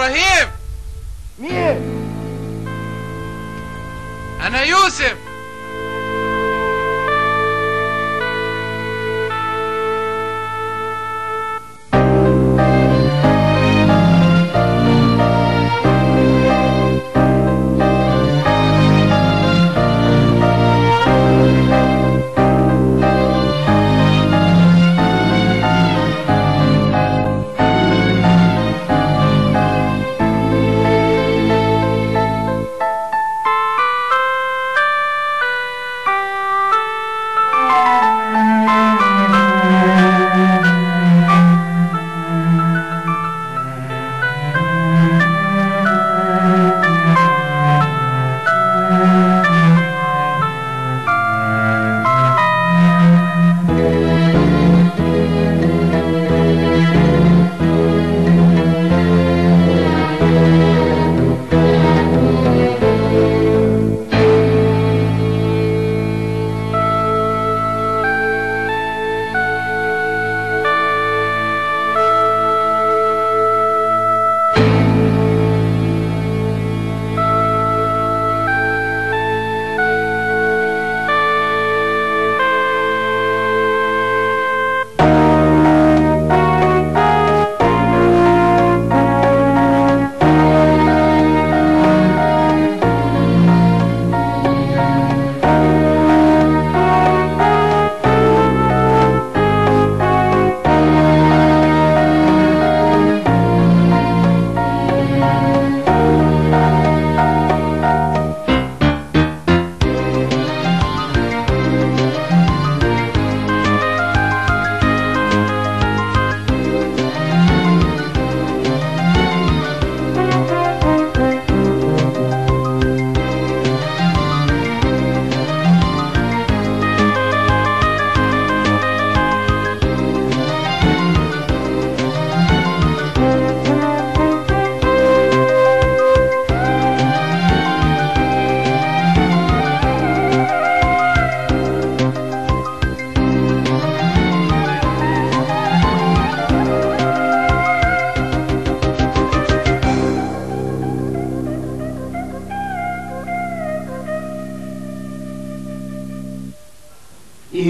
إبراهيم. مين؟ أنا يوسف.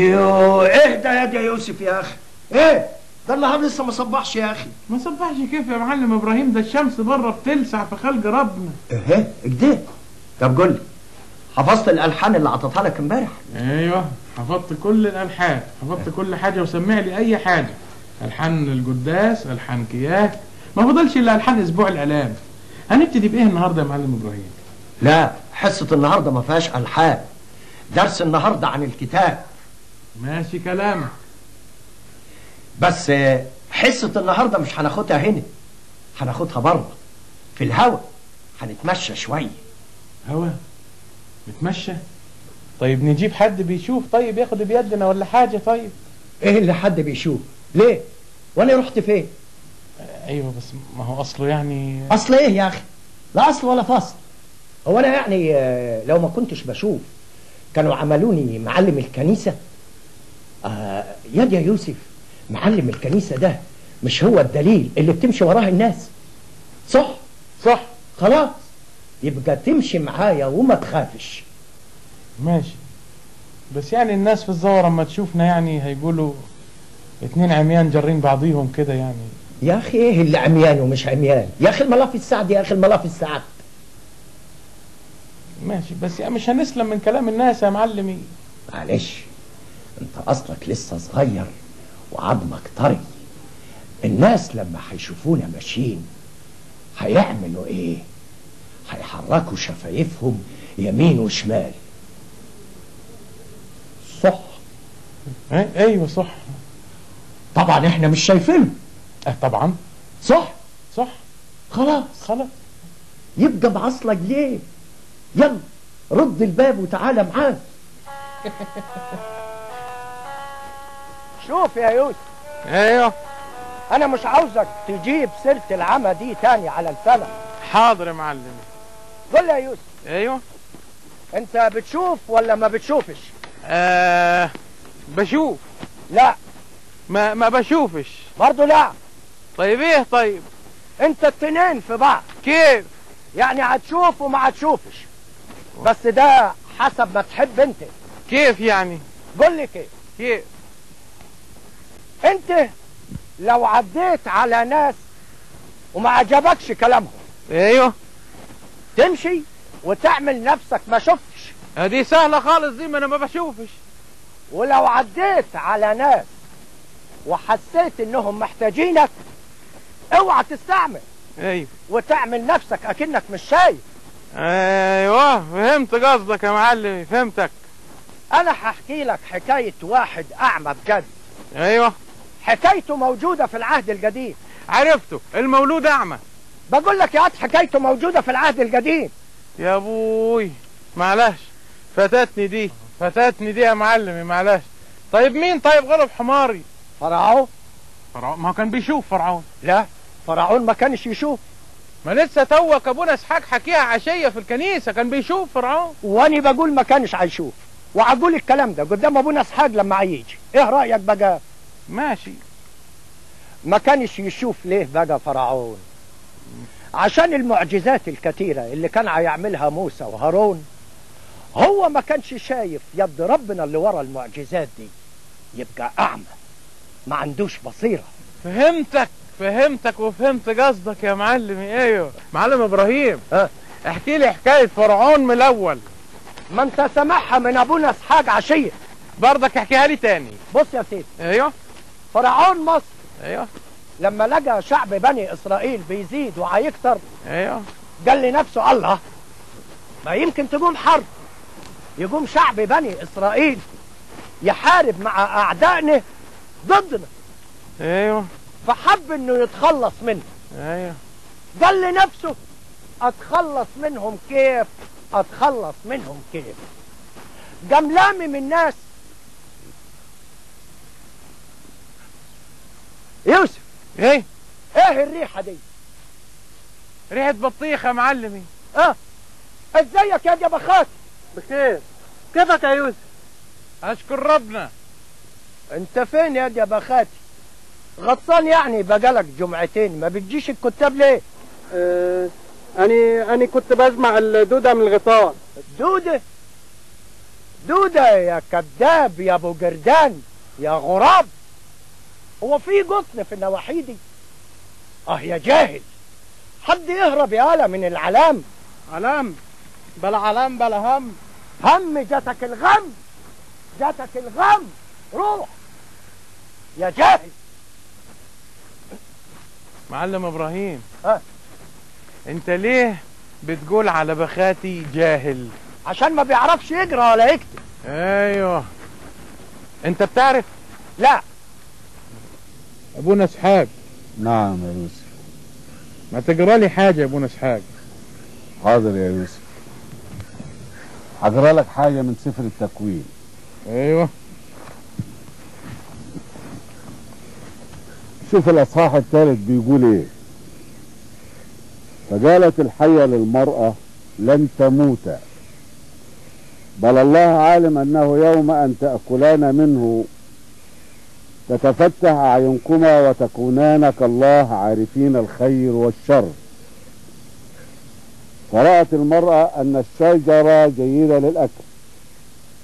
يو اهدى يا دي يا يوسف يا أخي. إيه ده النهار لسه ما صبحش يا أخي. ما صبحش كيف يا معلم إبراهيم؟ ده الشمس بره بتلسع في خلق ربنا. إيه كده طب قول لي حفظت الألحان اللي عطتها لك امبارح؟ أيوه حفظت كل الألحان حفظت كل حاجة وسمع لي أي حاجة. ألحان القداس ألحان كياك. ما فضلش إلا ألحان أسبوع الالام هنبتدي بإيه النهارده يا معلم إبراهيم؟ لا حصة النهارده ما فيهاش ألحان. درس النهارده عن الكتاب. ماشي كلامك. بس حصة النهارده مش هناخدها هنا هناخدها بره في الهوا. هنتمشى شوية هوا؟ نتمشى؟ طيب نجيب حد بيشوف طيب ياخد بيدنا ولا حاجة؟ طيب. إيه اللي حد بيشوف؟ ليه؟ وأنا رحت فين؟ أيوه بس ما هو أصله يعني أصل إيه يا أخي؟ لا أصل ولا فصل. هو أنا يعني آه، لو ما كنتش بشوف كانوا عملوني معلم الكنيسة. ياد يا يوسف معلم الكنيسة ده مش هو الدليل اللي بتمشي وراه الناس؟ صح؟ صح. خلاص يبقى تمشي معايا وما تخافش. ماشي. بس يعني الناس في الزور أما تشوفنا يعني هيقولوا اتنين عميان جارين بعضيهم كده يعني. يا أخي إيه اللي عميان ومش عميان؟ يا أخي الملاف السعد يا أخي الملاف السعد. ماشي. بس يعني مش هنسلم من كلام الناس يا معلمي. معلش. انت اصلك لسه صغير وعظمك طري. الناس لما هيشوفونا ماشيين هيعملوا إيه؟ هيحركوا شفايفهم يمين وشمال. صح. إيه أيوه صح. طبعا إحنا مش شايفينه. آه طبعا. صح. صح. خلاص. خلاص. يبقى بعصلك ليه؟ يلا رد الباب وتعالى معانا. شوف يا يوسف. أيوه. أنا مش عاوزك تجيب سيرة العمى دي تاني على الفلك. حاضر يا معلم. قول يا يوسف. أيوه. أنت بتشوف ولا ما بتشوفش؟ آه بشوف. لا. ما ما بشوفش. برضو لا. طيب إيه طيب؟ أنت التنين في بعض. كيف؟ يعني هتشوف وما هتشوفش. بس ده حسب ما تحب أنت. كيف يعني؟ قول لي كيف. كيف؟ انت لو عديت على ناس وما عجبكش كلامهم. أيوه. تمشي وتعمل نفسك ما شفتش. دي سهلة خالص دي ما أنا ما بشوفش. ولو عديت على ناس وحسيت إنهم محتاجينك اوعى تستعمل. أيوه. وتعمل نفسك أكنك مش شايف. أيوه فهمت قصدك يا معلمي فهمتك. أنا هحكي لك حكاية واحد أعمى بجد. أيوه. حكايته موجودة في العهد القديم. عرفته المولود أعمى. بقول لك يا عاد حكايته موجودة في العهد القديم. يا أبوي معلش. فاتتني دي فاتتني دي يا معلمي معلش. طيب مين؟ طيب غلب حماري. فرعون. فرعون؟ ما كان بيشوف فرعون. لا فرعون ما كانش يشوف. ما لسه توك أبونا إسحاق حكيها عشية في الكنيسة كان بيشوف فرعون. وأنا بقول ما كانش هيشوف وهقول الكلام ده قدام أبونا إسحاق لما هيجي إيه رأيك بقى؟ ماشي. ما كانش يشوف ليه بقى فرعون؟ عشان المعجزات الكتيرة اللي كان هيعملها موسى وهارون هو ما كانش شايف يد ربنا اللي ورا المعجزات دي. يبقى أعمى. ما عندوش بصيرة. فهمتك فهمتك وفهمت قصدك يا معلمي إيوه. معلم إبراهيم ها؟ احكي لي حكاية فرعون من الأول. ما أنت سامعها من أبونا إسحاق عشية. برضك احكيها لي تاني. بص يا سيدي. إيوه. فرعون مصر. أيوه. لما لقى شعب بني إسرائيل بيزيد وهيكتر أيوه. قال لنفسه الله ما يمكن تقوم حرب. يقوم شعب بني إسرائيل يحارب مع أعدائنا ضدنا. أيوه. فحب إنه يتخلص منه. أيوه. قال لنفسه أتخلص منهم كيف؟ أتخلص منهم كيف؟ قام لامم الناس يوسف. إيه؟ إيه الريحة دي؟ ريحة بطيخة يا معلمي. آه. إزيك يا جبخات؟ بخير. كيفك يا يوسف؟ أشكر ربنا. أنت فين يا جبخاتي غطسان يعني بقالك جمعتين ما بتجيش الكتاب ليه؟ آه، أنا أنا كنت بجمع الدودة من الغطاء. دودة دودة يا كذاب يا أبو جردان يا غراب. هو في قطن في النواحي دي. آه يا جاهل. حد يهرب يا هلا من العلام. علام. بلا علام بلا هم. هم جاتك الغم. جاتك الغم. روح. يا جاهل. معلم إبراهيم. ها أنت ليه بتقول على بخاتي جاهل؟ عشان ما بيعرفش يقرأ ولا يكتب. أيوه. أنت بتعرف؟ لا. ابونا اسحاق نعم يا يوسف. ما تقرأ لي حاجة يا ابونا اسحاق حاضر يا يوسف. هقرا لك حاجة من سفر التكوين. أيوه. شوف الأصحاح الثالث بيقول إيه. فقالت الحية للمرأة لن تموت. بل الله عالم أنه يوم أن تأكلان منه تتفتح أعينكما وتكونان كالله عارفين الخير والشر. فرأت المرأة أن الشجرة جيدة للأكل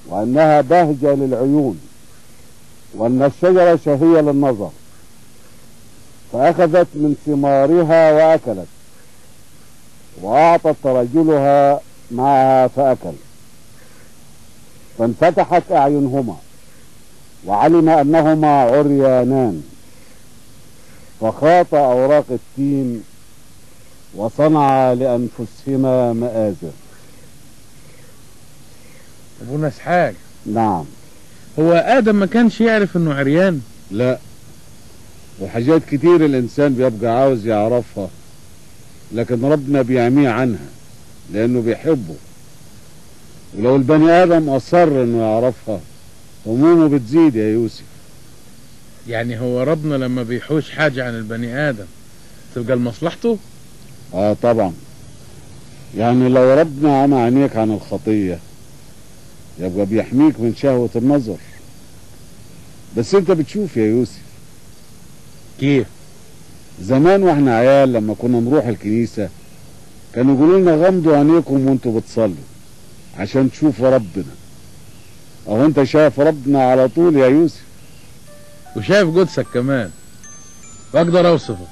وأنها بهجة للعيون وأن الشجرة شهية للنظر. فأخذت من ثمارها وأكلت وأعطت رجلها معها فأكل. فانفتحت أعينهما. وعلم أنهما عريانان. فخاط أوراق التين وصنع لأنفسهما مآزر. ابونا اسحاق نعم. هو آدم ما كانش يعرف إنه عريان؟ لا. وحاجات كتير الإنسان بيبقى عاوز يعرفها لكن ربنا بيعميه عنها لأنه بيحبه. ولو البني آدم أصر إنه يعرفها همومه بتزيد يا يوسف. يعني هو ربنا لما بيحوش حاجة عن البني آدم تبقى لمصلحته؟ آه طبعا. يعني لو ربنا عمى عينيك عن الخطية يبقى بيحميك من شهوة زمان وإحنا عيال لما كنا نروح الكنيسة كانوا يقولوا لنا غمضوا عينيكم وأنتوا بتصلوا عشان تشوفوا ربنا. أهو أنت شايف ربنا على طول يا يوسف. وشايف قدسك كمان. واقدر أوصفك.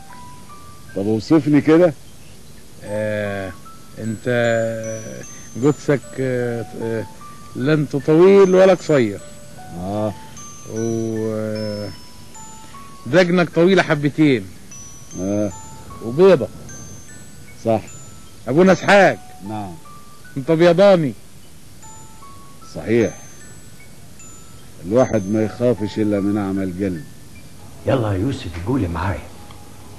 طب أوصفني كده. آه أنت قدسك آه آه لا انت طويل ولا قصير آه. و آه، دقنك طويلة حبتين. آه. وبيضة. صح. أبونا إسحاق. نعم. انت بيضاني صحيح. الواحد ما يخافش إلا من اعمى القلب يلا يا يوسف قولي معايا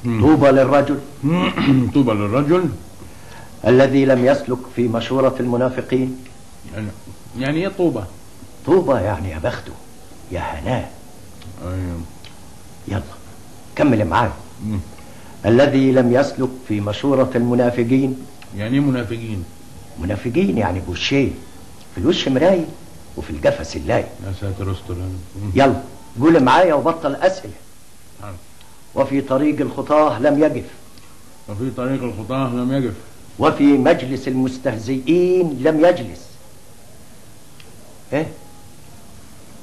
طوبى للرجل. طوبى للرجل. الذي لم يسلك في مشورة المنافقين. يعني, يعني إيه طوبة طوبى يعني يا بخته يا هناه أيوه. يلا كمل معايا. الذي لم يسلك في مشورة المنافقين. يعني إيه منافقين؟ منافقين يعني بوشين. في الوش مراية وفي القفا سلاية يا ساتر استر. يلا قول معايا وبطل أسئلة. حاضر. وفي طريق الخطاه لم يقف. وفي طريق الخطاه لم يقف. وفي مجلس المستهزئين لم يجلس. إيه؟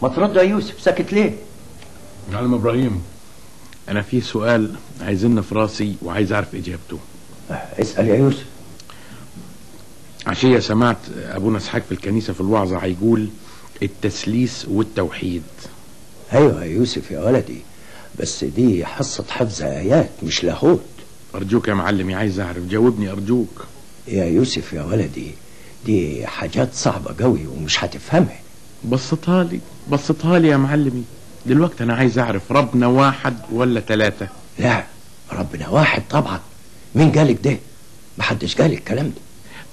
ما ترد يا يوسف ساكت ليه؟ معلم إبراهيم أنا في سؤال عايزين في راسي وعايز أعرف إجابته. آه، اسأل يا يوسف. عشية سمعت ابونا اسحاق في الكنيسة في الوعظة هيقول التسليس والتوحيد. أيوه يا يوسف يا ولدي بس دي حصة حفظ آيات مش لاهوت أرجوك يا معلمي عايز أعرف جاوبني أرجوك. يا يوسف يا ولدي دي حاجات صعبة قوي ومش هتفهمها. بسطها لي بسطها لي يا معلمي. دلوقتي أنا عايز أعرف ربنا واحد ولا ثلاثة؟ لا ربنا واحد طبعا. مين قالك ده؟ محدش قال الكلام ده.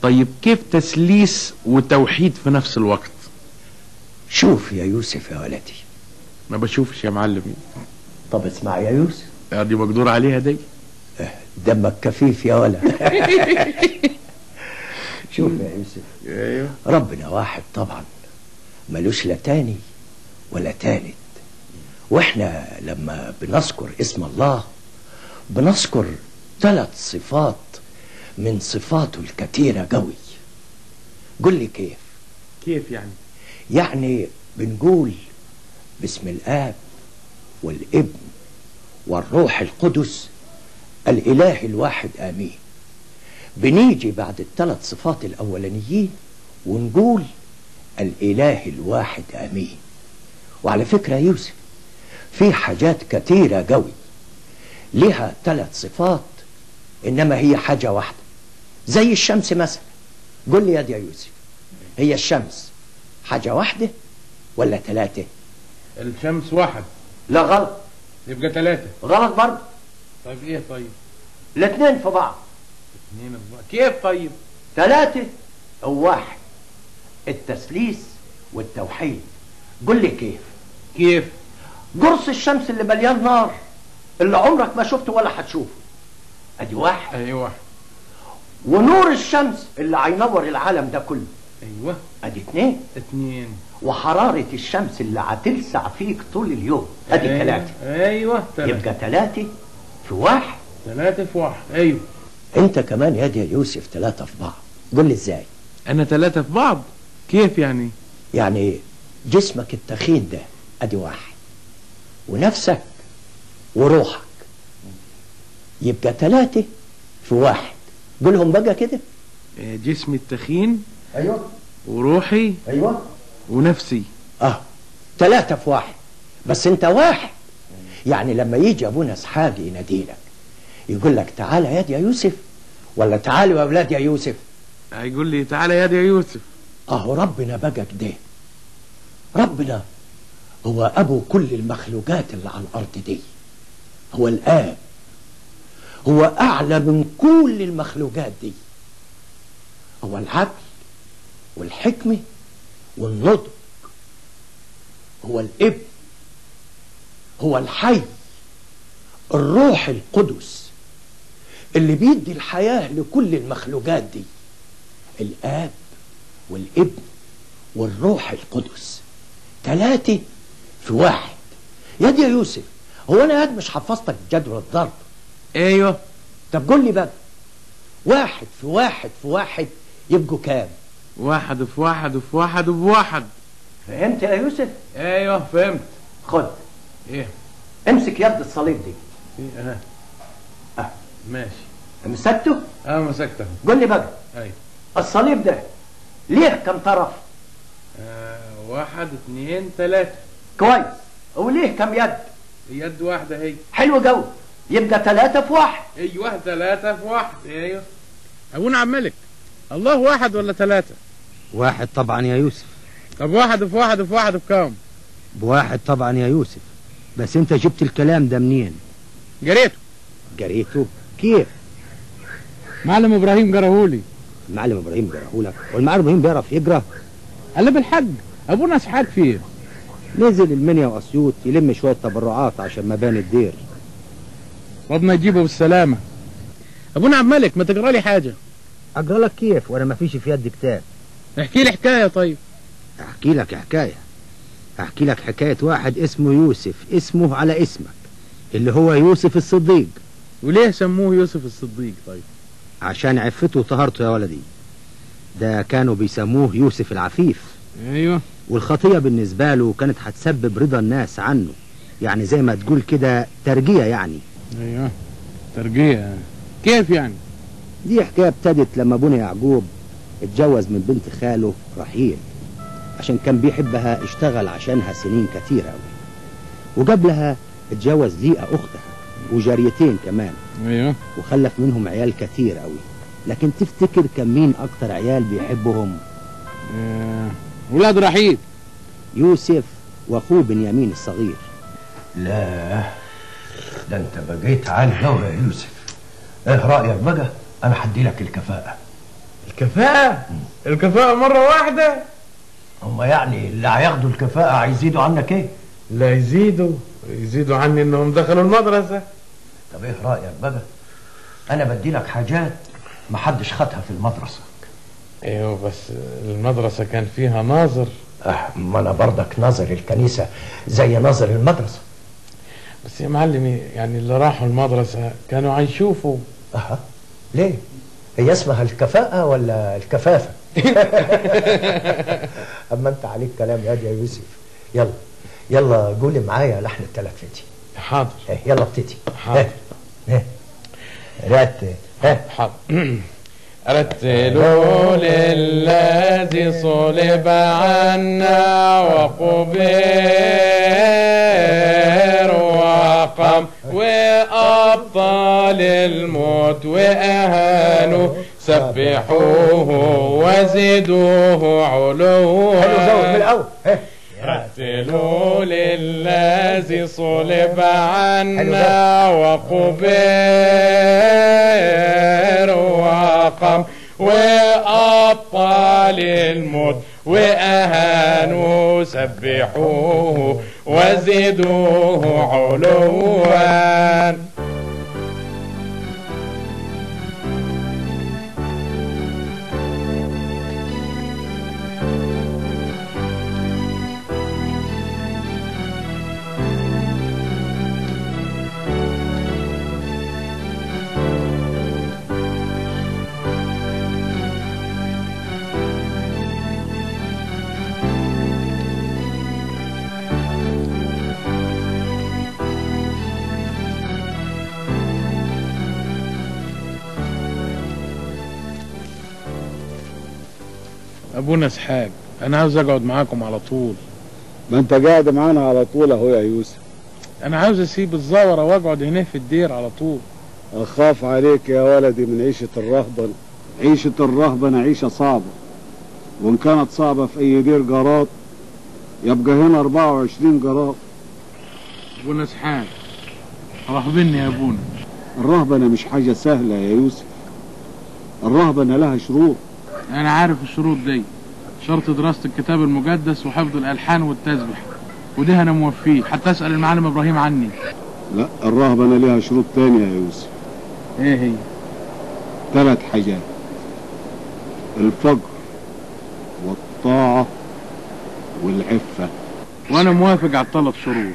طيب كيف تسليس وتوحيد في نفس الوقت؟ شوف يا يوسف يا ولدي. ما بشوفش يا معلمي طب اسمع يا يوسف. دي مقدور عليها دي؟ دمك كفيف يا ولد. شوف يا يوسف. أيوه. ربنا واحد طبعا. ملوش لا تاني ولا تالت. وإحنا لما بنذكر اسم الله بنذكر ثلاث صفات من صفاته الكثيرة قوي. قل لي كيف؟ كيف يعني؟ يعني بنقول باسم الآب والابن والروح القدس الإله الواحد آمين. بنيجي بعد الثلاث صفات الأولانيين ونقول الإله الواحد آمين. وعلى فكرة يوسف في حاجات كتيرة قوي. لها ثلاث صفات إنما هي حاجة واحدة. زي الشمس مثلا. قل لي يا دي يا يوسف هي الشمس حاجة واحدة ولا ثلاثة؟ الشمس واحد. لا غلط. يبقى ثلاثة. غلط برضه. طيب إيه طيب؟ الاثنين في بعض. اثنين في بعض. كيف طيب؟ ثلاثة أو واحد. التسليس والتوحيد. قل لي كيف؟ كيف؟ قرص الشمس اللي مليان نار اللي عمرك ما شفته ولا هتشوفه أدي واحد. أيوه ونور الشمس اللي هينور العالم ده كله. أيوه. أدي اتنين. اثنين وحرارة الشمس اللي هتلسع فيك طول اليوم. أدي أيوة. ثلاثة أيوه ثلاثة يبقى ثلاثة في واحد. ثلاثة في واحد. أيوه. أنت كمان يا دي يا يوسف ثلاثة في بعض. قل لي إزاي؟ أنا ثلاثة في بعض؟ كيف يعني؟ يعني جسمك التخين ده أدي واحد. ونفسك وروحك. يبقى ثلاثة في واحد. قولهم بقى كده. آه، جسمي التخين أيوه. وروحي أيوه. ونفسي. آه. ثلاثة في واحد. بس أنت واحد. يعني لما يجي أبونا اسحاق يناديلك يقول لك تعالى يا يا يوسف. ولا تعالوا يا أولاد يا يوسف. هيقول لي تعالى يا يا يوسف. أهو ربنا بقى كده ربنا هو أبو كل المخلوقات اللي على الأرض دي. هو الآب. هو أعلى من كل المخلوقات دي. هو العقل والحكمة والنضج. هو الإبن. هو الحي. الروح القدس. اللي بيدي الحياة لكل المخلوقات دي. الآب والإبن والروح القدس. ثلاثة في واحد. يا دي يا يوسف هو أنا قاعد مش حفظتك جدول الضرب؟ أيوه. طب قول لي بقى واحد في واحد في واحد يبقوا كام؟ واحد في واحد في واحد في واحد. فهمت يا يوسف؟ أيوه فهمت. خد. إيه؟ امسك يد الصليب دي. إيه آه آه. ماشي. مسكته؟ آه مسكته. قول لي بقى. أيوه. الصليب ده ليه كم طرف؟ آه واحد اتنين تلاتة كويس. وليه كم يد؟ يد واحدة هي. حلو قوي. يبقى ثلاثة في واحد. أيوه تلاتة في واحد. أيوه. ابونا عم ملك الله واحد ولا ثلاثة؟ واحد طبعا يا يوسف. طب واحد في واحد في واحد بكام؟ بواحد طبعا يا يوسف. بس أنت جبت الكلام ده منين؟ قريته. قريته؟ كيف؟ معلم إبراهيم قراهولي المعلم إبراهيم قرأهولك والمعلم إبراهيم بيعرف يقرأ؟ قال بالحق أبونا اسحاق فيه. نزل المنيا وأسيوط يلم شوية تبرعات عشان مباني الدير. ربنا يجيبه بالسلامة ابونا عم ملك ما تقرأ لي حاجة؟ أقرأ لك كيف وأنا ما فيش في يدي كتاب. احكي لي حكاية طيب. أحكي لك حكاية. أحكي لك حكاية واحد اسمه يوسف اسمه على اسمك اللي هو يوسف الصديق. وليه سموه يوسف الصديق طيب؟ عشان عفته وطهارته يا ولدي. ده كانوا بيسموه يوسف العفيف. أيوه. والخطية بالنسبة له كانت هتسبب رضا الناس عنه. يعني زي ما تقول كده ترجية يعني. أيوه. ترقية. كيف يعني؟ دي حكاية ابتدت لما ابونا يعقوب اتجوز من بنت خاله رحيل. عشان كان بيحبها اشتغل عشانها سنين كتيرة أوي. وقبلها اتجوز ليئة أختها وجاريتين كمان. أيوه. وخلف منهم عيال كتير أوي. لكن تفتكر كان مين أكتر عيال بيحبهم؟ آه، ولاد رحيل. يوسف وأخوه بنيامين الصغير. لا. ده انت بقيت عالي قوي يا يوسف. إيه رأيك بقى؟ أنا هدي لك الكفاءة. الكفاءة؟ الكفاءة مرة واحدة؟ هم يعني اللي هياخدوا الكفاءة هيزيدوا عنك إيه؟ لا يزيدوا. يزيدوا عني إنهم دخلوا المدرسة. طب إيه رأيك بقى؟ أنا بدي لك حاجات محدش خدها في المدرسة. أيوه بس المدرسة كان فيها ناظر. أه ما أنا برضك ناظر الكنيسة زي ناظر المدرسة. بس يا معلمي يعني اللي راحوا المدرسة كانوا هيشوفوا أها. ليه؟ هي اسمها الكفاءة ولا الكفافة؟ أما أنت عليك كلام يا يا يوسف. يلا يلا قولي معايا لحن التلفتي حاضر. إيه، يلا ابتدي حاضر. إيه، إيه. رت ها حاضر. رتلوا للذي صلب عنا وقبر وقام وأبطال الموت وأهانوا سبحوه وزدوه علوا. حلو من الأول. إيه. رتلوا للذي صلب عنا وقبر وقام وأبطال الموت وأهانوا سبحوه وزدوه علوا. أبونا اسحاق أنا عاوز أقعد معاكم على طول. ما أنت قاعد معانا على طول أهو يا يوسف. أنا عاوز أسيب الزورة وأقعد هنا في الدير على طول. أخاف عليك يا ولدي من عيشة الرهبنة عيشة الرهبنة عيشة صعبة. وإن كانت صعبة في أي دير جراد يبقى هنا 24 جراد أبونا اسحاق رهبني يا أبونا. الرهبنة مش حاجة سهلة يا يوسف. الرهبنة لها شروط. أنا عارف الشروط دي. شرط دراسة الكتاب المقدس وحفظ الألحان والتسبح وده أنا موفيه. حتى أسأل المعلم إبراهيم عني. لا الرهبنة لها شروط تانية يا يوسف. إيه هي؟ ثلاث حاجات. الفجر والطاعة والعفة. وأنا موافق على الثلاث شروط.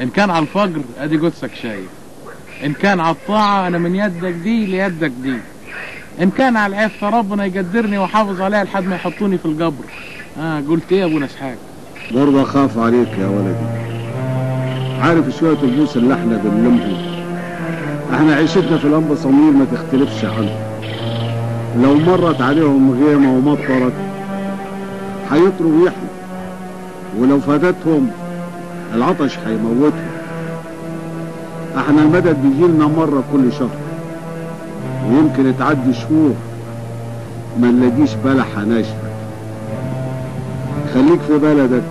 إن كان على الفجر أدي قدسك شايف. إن كان على الطاعة أنا من يدك دي ليدك دي. إن كان على العفة ربنا يقدرني ويحافظ عليها لحد ما يحطوني في القبر. آه قلت إيه يا ابونا اسحاق برضه أخاف عليك يا ولدي. عارف شوية البوس اللي إحنا بنلمهم؟ إحنا عيشتنا في الانبا ما تختلفش عنه. لو مرت عليهم غيمة ومطرت هيطروا ويحموا. ولو فاتتهم العطش هيموتهم. إحنا المدد بيجيلنا مرة كل شهر. ويمكن تعدي شهور. ما نلاقيش بلحة ناشفة خليك في بلدك.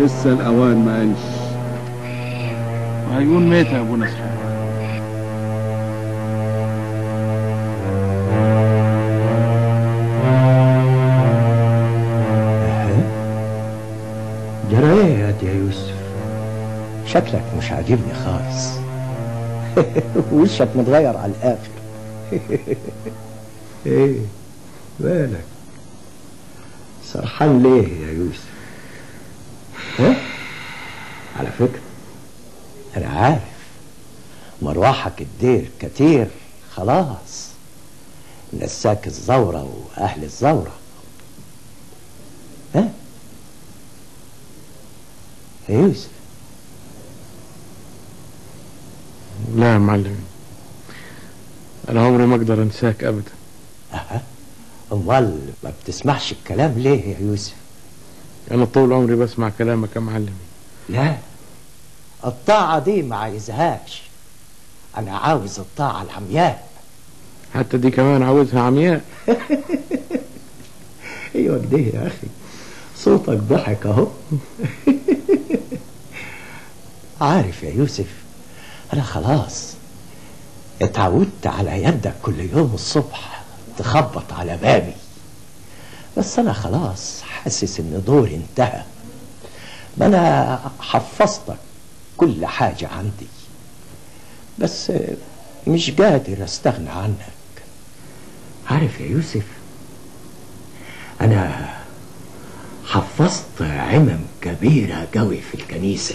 لسه الأوان ما قالش. وهيكون ميت يا ابونا اسحاق جرايات يا يوسف. شكلك مش عاجبني خالص. وشك متغير على الآخر. إيه مالك؟ سرحان ليه يا يوسف؟ ها؟ على فكرة أنا عارف. مروحك الدير كتير خلاص. نساك الزورة وأهل الزورة. ها؟ يا يوسف. لا يا معلم. أنا عمري ما أقدر أنساك ابدا. أها. أمال ما بتسمعش الكلام ليه يا يوسف؟ أنا طول عمري بسمع كلامك يا معلم لا. الطاعة دي ما عايزهاش. أنا عاوز الطاعة العمياء. حتى دي كمان عاوزها عمياء. أيوه كده يا أخي؟ صوتك ضحك أهو. عارف يا يوسف أنا خلاص اتعودت على يدك كل يوم الصبح تخبط على بابي. بس أنا خلاص حاسس إن دوري انتهى. ما أنا حفظتك كل حاجة عندي. بس مش قادر أستغنى عنك. عارف يا يوسف أنا حفظت عمم كبيرة قوي في الكنيسة.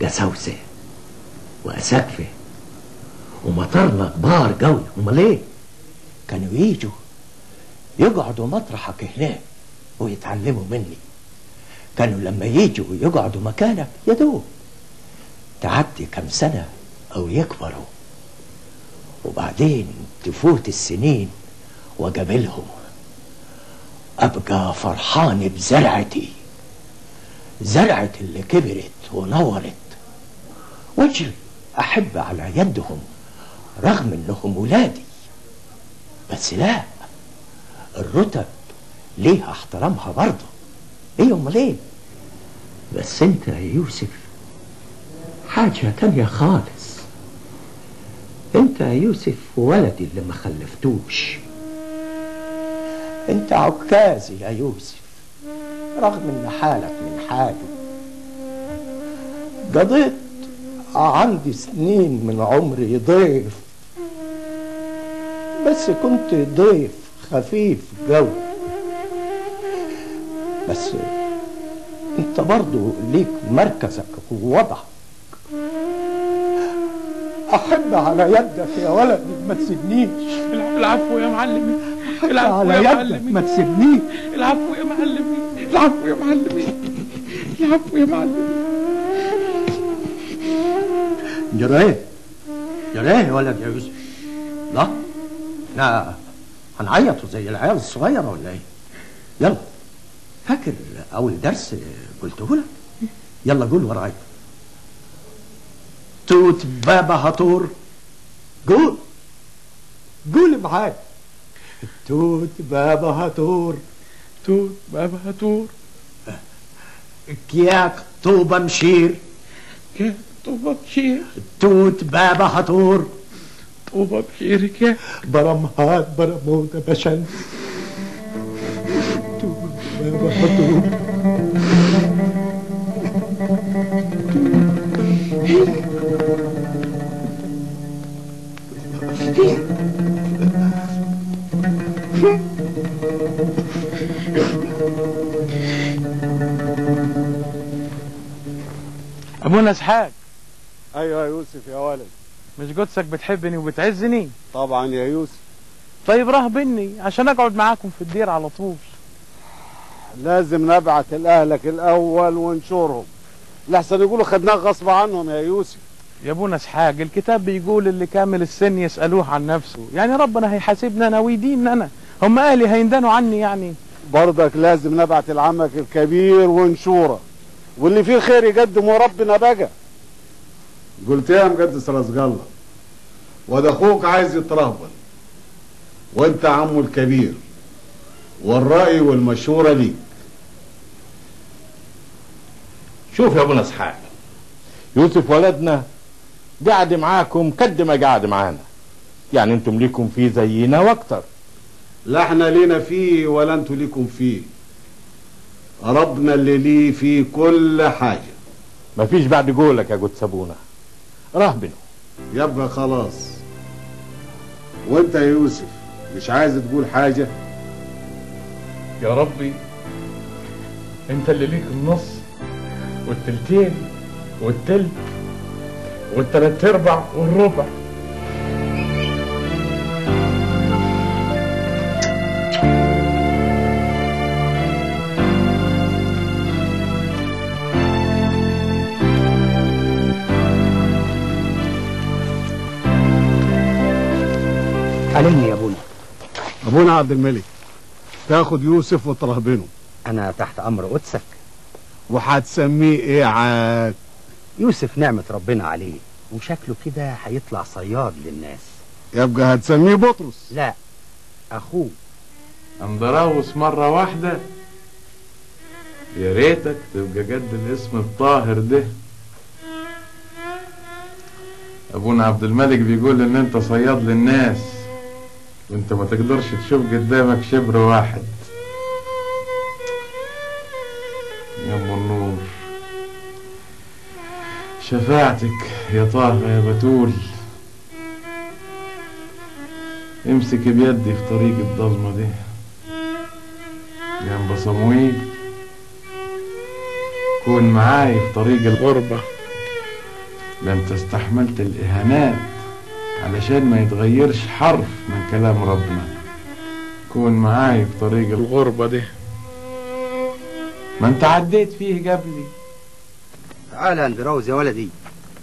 جساوسة وأساقفة ومطرنا كبار قوي. أمال إيه؟ كانوا يجوا. يقعدوا مطرحك هناك ويتعلموا مني. كانوا لما يجوا يقعدوا مكانك يا دوب. تعدي كم سنة أو يكبروا. وبعدين تفوت السنين وقابلهم. أبقى فرحان بزرعتي. زرعة اللي كبرت ونورت. واجري أحب على يدهم. رغم إنهم ولادي. بس لا الرتب ليها احترامها برضه. إيه امال إيه بس أنت يا يوسف حاجة تانية خالص. أنت يا يوسف ولدي اللي ما خلفتوش. أنت عكازي يا يوسف رغم إن حالك من حاله قضيت عندي سنين من عمري ضيف بس كنت ضيف خفيف جو. بس انت برضو ليك مركزك ووضعك. أحب على يدك يا ولدي ما تسيبنيش. العفو يا معلمي. العفو على يا يدك معلمي. ما تسيبنيش. العفو يا معلمي. العفو يا معلمي. العفو يا معلمي. جراية. جراية يا ولد يا يوسف. لا. إحنا هنعيطوا زي العيال الصغيرة ولا إيه؟ يلا فاكر أول درس قلته لك؟ يلا قول ورايا توت بابا هاتور. قول قول معايا توت بابا هاتور توت بابا هاتور. كيهك طوبة أمشير. كيهك طوبة أمشير توت بابا هاتور. طوبة أمشير كيهك برمهات برموت بشنس. توت بابا هاتور أبونا إسحاق. أيوه يا يوسف يا ولد مش قدسك بتحبني وبتعزني؟ طبعا يا يوسف. طيب رهبني عشان أقعد معاكم في الدير على طول. لازم نبعت لاهلك الأول ونشورهم. لحسن يقولوا خدناه غصب عنهم يا يوسف. يا ابونا اسحاق الكتاب بيقول اللي كامل السن يسألوه عن نفسه. يعني ربنا هيحاسبنا أنا ويديننا أنا. هم أهلي هيندنوا عني يعني. برضك لازم نبعت لعمك الكبير ونشوره. واللي فيه خير يقدمه ربنا بقى. قلت يا مقدس راس الله وده أخوك عايز يترهبل. وأنت عمه الكبير. والرأي والمشورة ليك. شوف يا ابونا اسحاق يوسف ولدنا قاعد معاكم قد ما قاعد معانا. يعني أنتم ليكم فيه زينا وأكتر. لا إحنا لينا فيه ولا أنتوا ليكم فيه. ربنا اللي ليه فيه كل حاجة. مفيش بعد قولك يا قدس رهبنه يبقى خلاص. وانت يا يوسف مش عايز تقول حاجة؟ يا ربي انت اللي ليك النص والتلتين والتلت والتلات ارباع والربع. علمني يا أبونا. أبونا عبد الملك تاخد يوسف وترهبنه. أنا تحت أمر قدسك وهتسميه إيه عاد يوسف نعمة ربنا عليه وشكله كده هيطلع صياد للناس. يبقى هتسميه بطرس. لا أخوه. اندراوس مرة واحدة. يا ريتك تبقى قد الاسم الطاهر ده. أبونا عبد الملك بيقول إن أنت صياد للناس. وانت ما تقدرش تشوف قدامك شبر واحد. يا أم النور شفاعتك يا طه يا بتول. امسك بيدي في طريق الضلمة دي. يا ام صمويل. كون معاي في طريق الغربة. ده انت استحملت الإهانات. علشان ما يتغيرش حرف من كلام ربنا. كون معاي في طريق الغربة دي. ما انت عديت فيه قبلي. تعال يا اندراوز يا ولدي.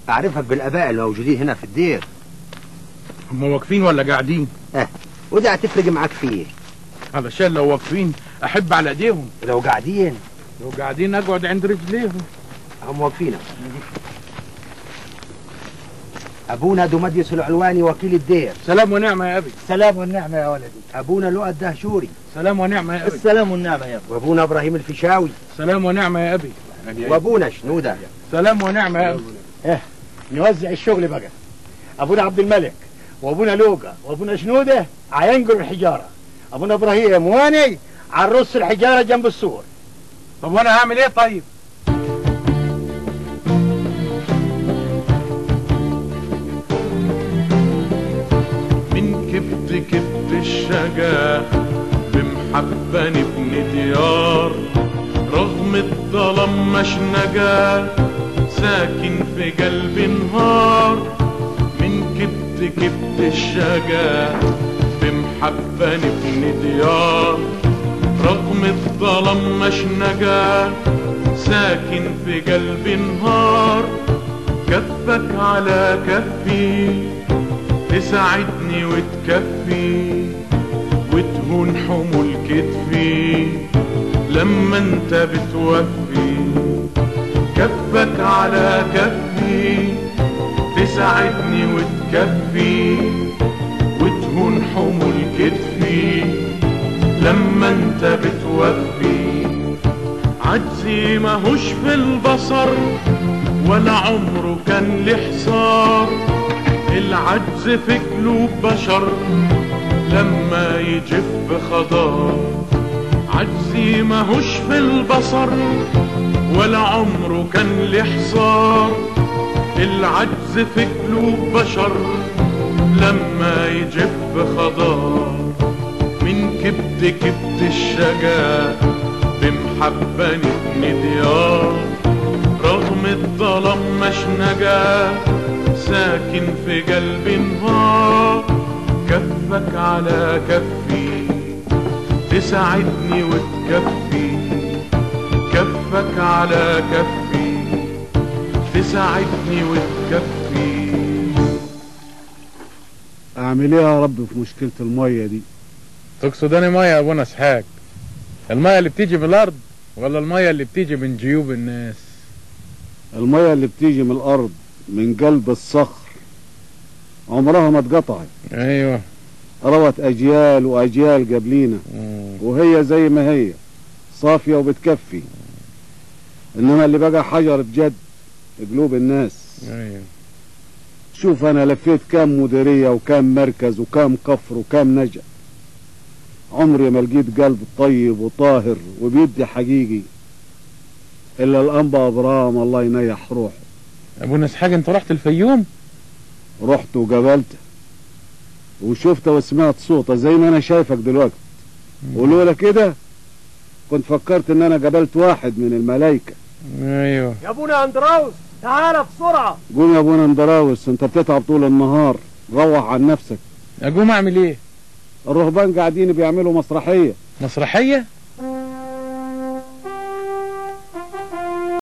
أعرفك بالآباء الموجودين هنا في الدير. هم واقفين ولا قاعدين؟ ودي هتفرق معاك في إيه؟ علشان لو واقفين أحب على إيديهم. لو قاعدين. لو قاعدين أقعد عند رجليهم. هم واقفين. أبونا دوماديوس العلواني وكيل الدير. سلام ونعمة يا أبي. سلام والنعمة يا ولدي. أبونا لؤى الدهشوري سلام ونعمة يا أبي. السلام والنعمة يا ابني وأبونا إبراهيم الفيشاوي. سلام ونعمة يا أبي. وأبونا شنودة. سلام ونعمة يا أبي. نوزع الشغل بقى. أبونا عبد الملك وأبونا لوقا وأبونا شنودة هينقل الحجارة. أبونا إبراهيم واني عرص الحجارة جنب السور. طب وأنا هعمل إيه طيب؟ الظلام مش نجا ساكن في قلب نهار من كبت كبت الشجا بمحبة نبني ديار. رغم الظلام مش نجا ساكن في قلب نهار كفك على كفي تساعدني وتكفي وتهون حمول كتفي. لما انت بتوفي على كفي تساعدني وتكفي وتهون حمول كتفي لما انت بتوفي عجزي ماهوش في البصر ولا عمره كان لحصار. العجز في قلوب بشر لما يجف خضار. عجزي ماهوش في البصر ولا عمره كان لحصار. العجز في قلوب بشر لما يجف خضار. من كبت كبت الشجا بمحبة نبني ديار. رغم الظلام مشنقة ساكن في قلب نهار كفك على كفي تساعدني وتكفي. كفك على كفي تساعدني وتكفي. أعمل إيه يا رب في مشكلة المية دي؟ تقصد أنا مية يا ابونا اسحاق المية اللي بتيجي من الأرض ولا المية اللي بتيجي من جيوب الناس؟ المية اللي بتيجي من الأرض من قلب الصخر. عمرها ما اتقطعت. أيوه. روت أجيال وأجيال قبلينا. وهي زي ما هي صافية وبتكفي. إنما اللي بقى حجر بجد قلوب الناس. أيوه. شوف أنا لفيت كام مديرية وكام مركز وكام كفر وكام نجع عمري ما لقيت قلب طيب وطاهر وبيدي حقيقي إلا الأنبا إبراهيم الله ينيح روحه. ابونا اسحاق أنت رحت الفيوم؟ رحت وقابلته وشفته وسمعت صوته زي ما أنا شايفك دلوقتي. ولولا كده كنت فكرت إن أنا قابلت واحد من الملايكة أيوه. يا أبونا أندراوس تعالى بسرعة. قوم يا أبونا أندراوس أنت بتتعب طول النهار. روح عن نفسك. أقوم أعمل إيه؟ الرهبان قاعدين بيعملوا مسرحية. مسرحية؟